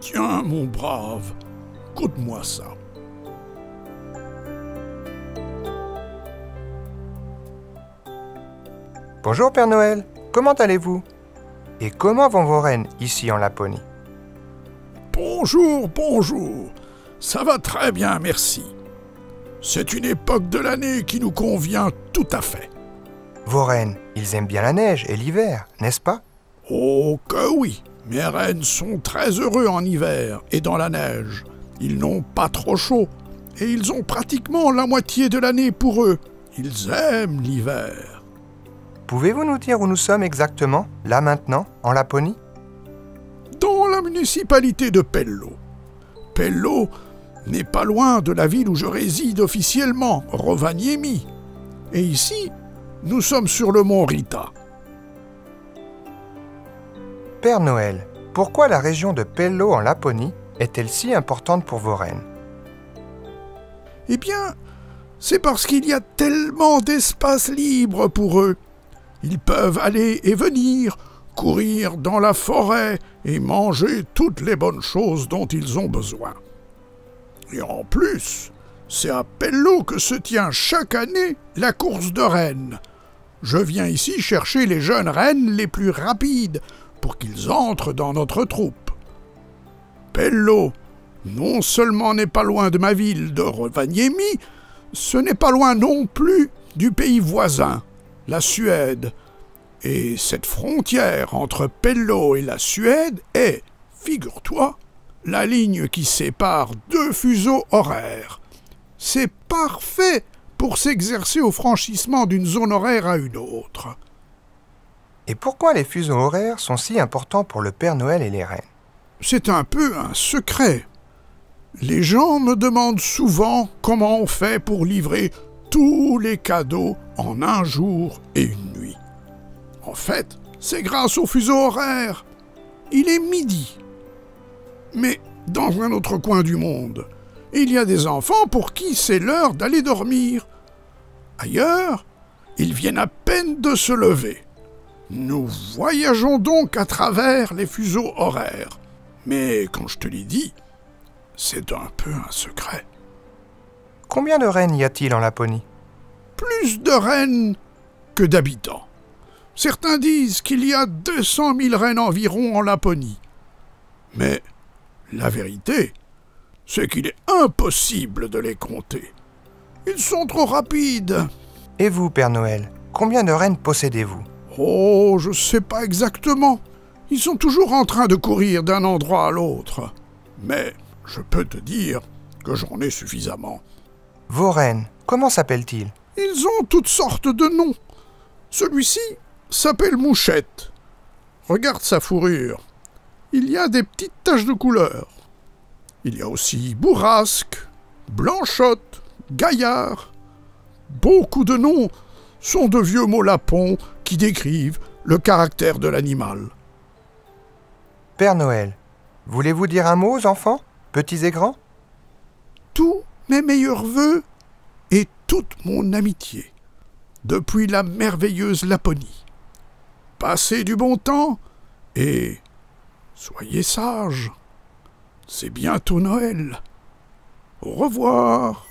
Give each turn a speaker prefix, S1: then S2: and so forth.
S1: Tiens, mon brave, goûte-moi ça.
S2: Bonjour Père Noël, comment allez-vous? Et comment vont vos rennes ici en Laponie?
S1: Bonjour, bonjour. Ça va très bien, merci. C'est une époque de l'année qui nous convient tout à fait.
S2: Vos rennes, ils aiment bien la neige et l'hiver, n'est-ce pas?
S1: Oh que oui, mes rennes sont très heureux en hiver et dans la neige. Ils n'ont pas trop chaud et ils ont pratiquement la moitié de l'année pour eux. Ils aiment l'hiver.
S2: Pouvez-vous nous dire où nous sommes exactement, là maintenant, en Laponie?
S1: Dans la municipalité de Pello. Pello n'est pas loin de la ville où je réside officiellement, Rovaniemi. Et ici, nous sommes sur le mont Rita.
S2: Père Noël, pourquoi la région de Pello en Laponie est-elle si importante pour vos rennes
S1: Eh bien, c'est parce qu'il y a tellement d'espace libre pour eux. Ils peuvent aller et venir, courir dans la forêt et manger toutes les bonnes choses dont ils ont besoin. Et en plus, c'est à Pello que se tient chaque année la course de rennes. Je viens ici chercher les jeunes rennes les plus rapides pour qu'ils entrent dans notre troupe. Pello, non seulement n'est pas loin de ma ville de Rovaniemi, ce n'est pas loin non plus du pays voisin, la Suède. Et cette frontière entre Pello et la Suède est, figure-toi, la ligne qui sépare deux fuseaux horaires. C'est parfait pour s'exercer au franchissement d'une zone horaire à une autre.
S2: Et pourquoi les fuseaux horaires sont si importants pour le Père Noël et les rennes
S1: C'est un peu un secret. Les gens me demandent souvent comment on fait pour livrer tous les cadeaux en un jour et une nuit. En fait, c'est grâce au fuseau horaire. Il est midi. Mais dans un autre coin du monde, il y a des enfants pour qui c'est l'heure d'aller dormir. Ailleurs, ils viennent à peine de se lever. Nous voyageons donc à travers les fuseaux horaires. Mais quand je te l'ai dit, c'est un peu un secret.
S2: Combien de rennes y a-t-il en Laponie?
S1: Plus de rennes que d'habitants. Certains disent qu'il y a 200 000 rennes environ en Laponie. Mais la vérité, c'est qu'il est impossible de les compter. Ils sont trop rapides.
S2: Et vous, Père Noël, combien de rennes possédez-vous?
S1: Oh, je sais pas exactement. Ils sont toujours en train de courir d'un endroit à l'autre. Mais je peux te dire que j'en ai suffisamment.
S2: Vos rennes, comment s'appellent-ils?
S1: Ils ont toutes sortes de noms. Celui-ci s'appelle Mouchette. Regarde sa fourrure. Il y a des petites taches de couleur. Il y a aussi Bourrasque, Blanchotte, Gaillard. Beaucoup de noms sont de vieux mots lapons qui décrivent le caractère de l'animal.
S2: Père Noël, voulez-vous dire un mot aux enfants, petits et grands?
S1: Tous mes meilleurs voeux et toute mon amitié depuis la merveilleuse Laponie. Passez du bon temps et soyez sages. C'est bientôt Noël. Au revoir.